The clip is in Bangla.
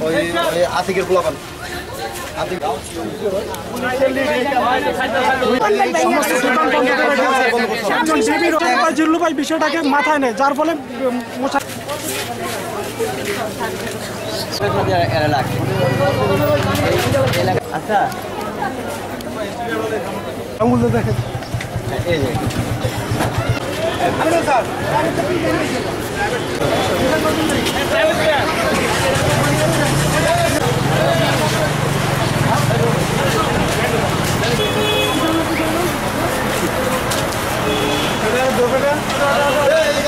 ওই আতিকের অধিকারী জিল্লু ভাই বিষয়টাকে মাথায় নেয় যার ফলে আচ্ছা আঙুল দেখে এই